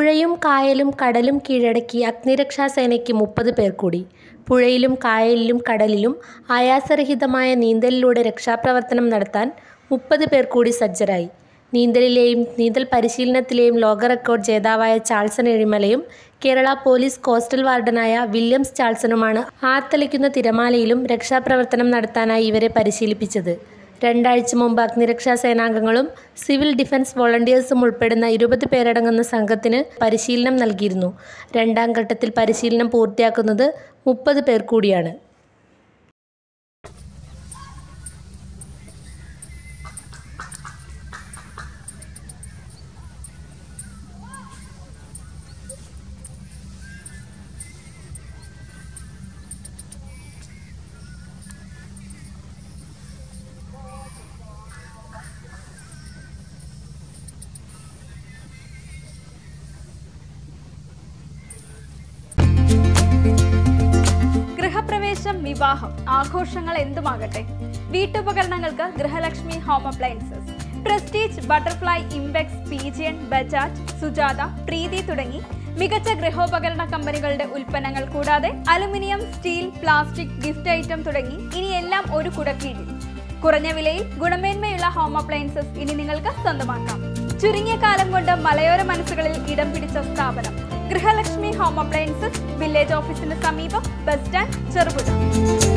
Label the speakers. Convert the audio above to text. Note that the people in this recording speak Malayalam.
Speaker 1: പുഴയും കായലും കടലും കീഴടക്കി അഗ്നിരക്ഷാസേനയ്ക്ക് മുപ്പത് പേർ കൂടി. പുഴയിലും കായലിലും കടലിലും ആയാസരഹിതമായ നീന്തലിലൂടെ രക്ഷാപ്രവർത്തനം നടത്താൻ മുപ്പത് പേർ കൂടി സജ്ജരായി. നീന്തലിലെയും നീന്തൽ പരിശീലനത്തിലെയും ലോക റെക്കോർഡ് ജേതാവായ ചാൾസൺ എഴിമലയും കേരള പോലീസ് കോസ്റ്റൽ വാർഡനായ വില്യംസ് ചാൾസണുമാണ് ആർത്തളിക്കുന്ന തിരമാലയിലും രക്ഷാപ്രവർത്തനം നടത്താനായി ഇവരെ പരിശീലിപ്പിച്ചത്. രണ്ടാഴ്ച മുമ്പ് അഗ്നിരക്ഷാ സേനാംഗങ്ങളും സിവിൽ ഡിഫൻസ് വോളണ്ടിയേഴ്സും ഉൾപ്പെടുന്ന ഇരുപത് പേരടങ്ങുന്ന സംഘത്തിന് പരിശീലനം നൽകിയിരുന്നു. രണ്ടാം ഘട്ടത്തിൽ പരിശീലനം പൂർത്തിയാക്കുന്നത് മുപ്പത് പേർ കൂടിയാണ്.
Speaker 2: വിവാഹം. ആഘോഷങ്ങൾ എന്തുമാകട്ടെ? വീട്ടുപകരണങ്ങൾക്ക് Grihalakshmi home appliances. Prestige Butterfly ഇംബെക്സ് Pigeon Bajaj Sujata Preethi തുടങ്ങി മികച്ച ഗൃഹോപകരണ കമ്പനികളുടെ ഉൽപ്പന്നങ്ങൾ കൂടാതെ aluminium steel plastic gift item തുടങ്ങി ഇനി എല്ലാം ഒരു കുടക്കീഴിൽ. കുറഞ്ഞ വിലയിൽ ഗുണമേന്മയുള്ള ഹോം അപ്ലയൻസസ് ഇനി നിങ്ങൾക്ക് സ്വന്തമാക്കാം. ചുരുങ്ങിയ കാലം കൊണ്ട് മലയോര മനസ്സുകളിൽ ഇടം പിടിച്ച സ്ഥാപനം. ഗൃഹലക്ഷ്മി ഹോം അപ്ലയൻസസ് വില്ലേജ് ഓഫീസിന് സമീപം ബസ് സ്റ്റാൻഡ് ചെറുപുഴ.